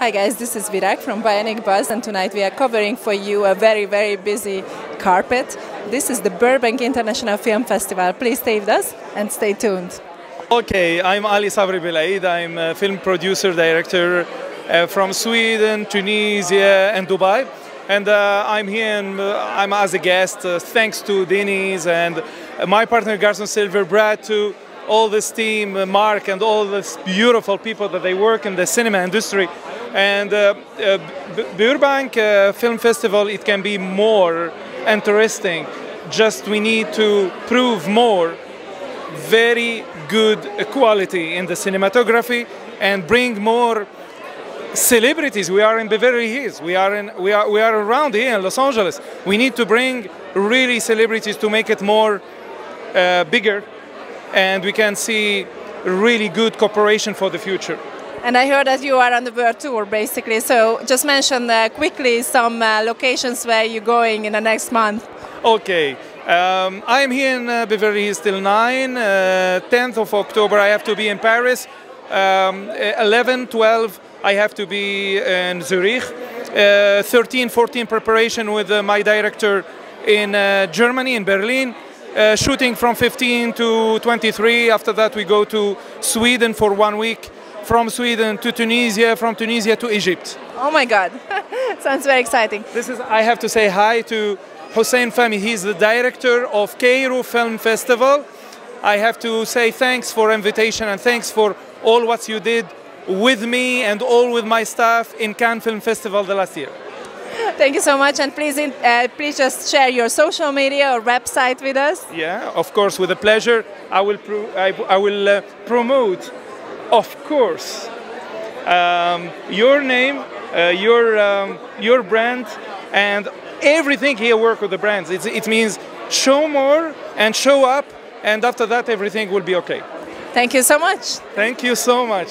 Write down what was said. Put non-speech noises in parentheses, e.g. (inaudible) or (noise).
Hi guys, this is Virág from Bionic Buzz and tonight we are covering for you a very very busy carpet. This is the Burbank International Film Festival. Please stay with us and stay tuned. Okay, I'm Ali Sabri Belaid. I'm a film producer, director uh, from Sweden, Tunisia and Dubai. And uh, I'm here and uh, I'm as a guest uh, thanks to Denise and my partner Garson Silver, Brad to all this team, uh, Mark and all these beautiful people that they work in the cinema industry. And uh, uh, Burbank uh, Film Festival, it can be more interesting. Just we need to prove more very good quality in the cinematography and bring more celebrities. We are in Beverly Hills. We are in we are we are around here in Los Angeles. We need to bring really celebrities to make it more uh, bigger, and we can see really good cooperation for the future. And I heard that you are on the world tour basically. So just mention uh, quickly some uh, locations where you're going in the next month. Okay. Um, I am here in uh, Beverly Hills till 9. 10th of October, I have to be in Paris. Um, 11, 12, I have to be in Zurich. Uh, 13, 14 preparation with uh, my director in uh, Germany, in Berlin. Uh, shooting from 15 to 23. After that, we go to Sweden for one week from Sweden to Tunisia, from Tunisia to Egypt. Oh my God, (laughs) sounds very exciting. This is, I have to say hi to Hussein Fahmy. He's the director of Cairo Film Festival. I have to say thanks for invitation and thanks for all what you did with me and all with my staff in Cannes Film Festival the last year. Thank you so much, and please, uh, please just share your social media or website with us. Yeah, of course, with a pleasure. I will, I, I, will uh, promote of course, um, your name, uh, your um, your brand, and everything here work with the brands. It's, it means show more and show up, and after that everything will be okay. Thank you so much. Thank you so much.